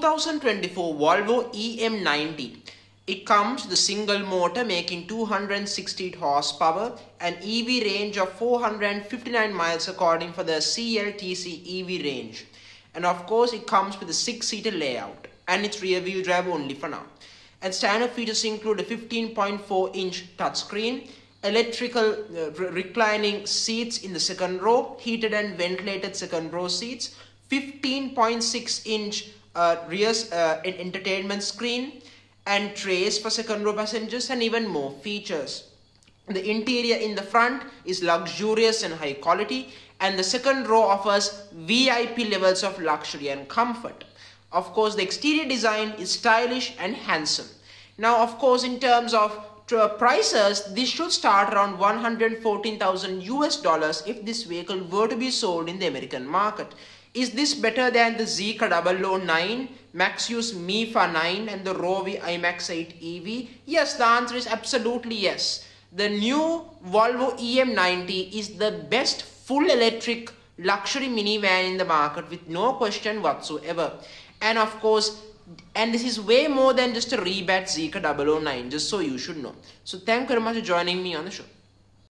2024 Volvo EM90. It comes with a single motor making 260 horsepower and EV range of 459 miles according for the CLTC EV range. And of course it comes with a 6-seater layout and it's rear wheel drive only for now. And standard features include a 15.4 inch touchscreen, electrical uh, reclining seats in the second row, heated and ventilated second row seats, 15.6 inch uh, rear uh, entertainment screen and trays for second row passengers and even more features. The interior in the front is luxurious and high quality and the second row offers VIP levels of luxury and comfort. Of course, the exterior design is stylish and handsome. Now, of course, in terms of prices, this should start around 114,000 US dollars if this vehicle were to be sold in the American market. Is this better than the Zeekr 009, Maxus MIFA 9 and the Roewe IMAX 8 EV? Yes, the answer is absolutely yes. The new Volvo EM90 is the best full electric luxury minivan in the market with no question whatsoever. And of course, and this is way more than just a rebadged Zeekr 009, just so you should know. So thank you very much for joining me on the show.